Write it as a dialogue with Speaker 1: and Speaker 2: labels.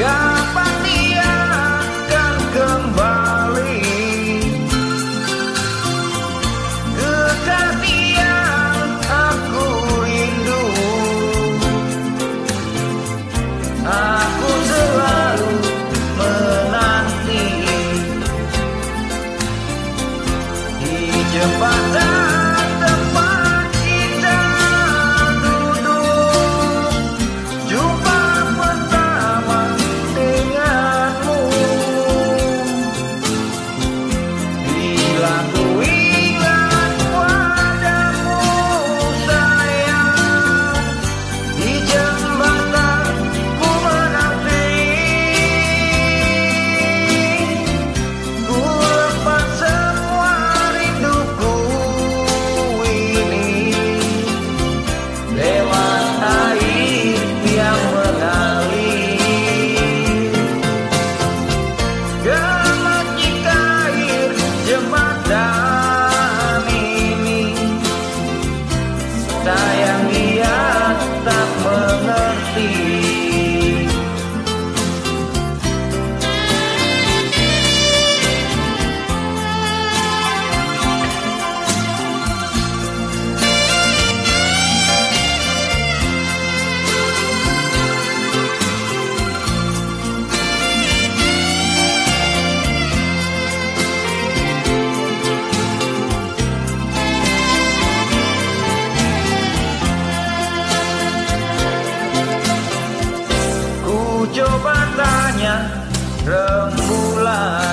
Speaker 1: Gampang please. rembulan.